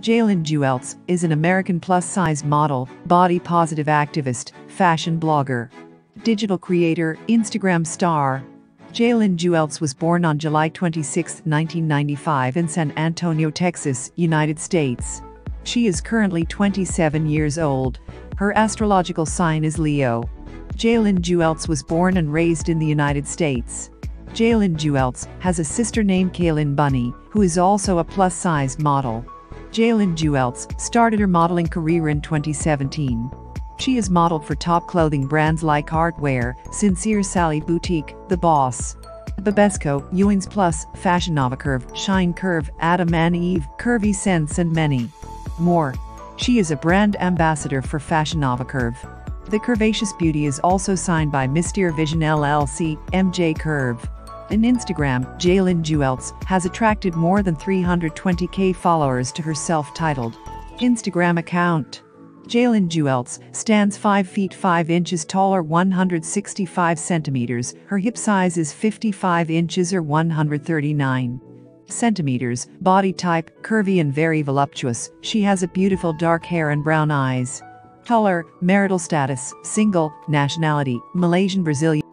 Jaylynn Juelz is an American plus-size model, body-positive activist, fashion blogger, digital creator, Instagram star. Jaylynn Juelz was born on July 26, 1995 in San Antonio, Texas, United States. She is currently 27 years old. Her astrological sign is Leo. Jaylynn Juelz was born and raised in the United States. Jaylynn Juelz has a sister named Kaylin Bunny, who is also a plus-size model. Jaylynn Juelz started her modeling career in 2017. She has modeled for top clothing brands like Artwear, Sincere Sally Boutique, The Boss, Babesco, Ewing's Plus, Fashion Nova Curve, Shine Curve, Adam and Eve, Curvy Sense and many more. She is a brand ambassador for Fashion Nova Curve. The Curvaceous Beauty is also signed by Mystere Vision LLC, MJ Curve. On Instagram, Jaylynn Juelz has attracted more than 320k followers to her self-titled Instagram account. Jaylynn Juelz stands 5 feet 5 inches tall or 165 centimeters. Her hip size is 55 inches or 139 centimeters. Body type, curvy and very voluptuous. She has a beautiful dark hair and brown eyes. Color, marital status, single, nationality, Malaysian Brazilian.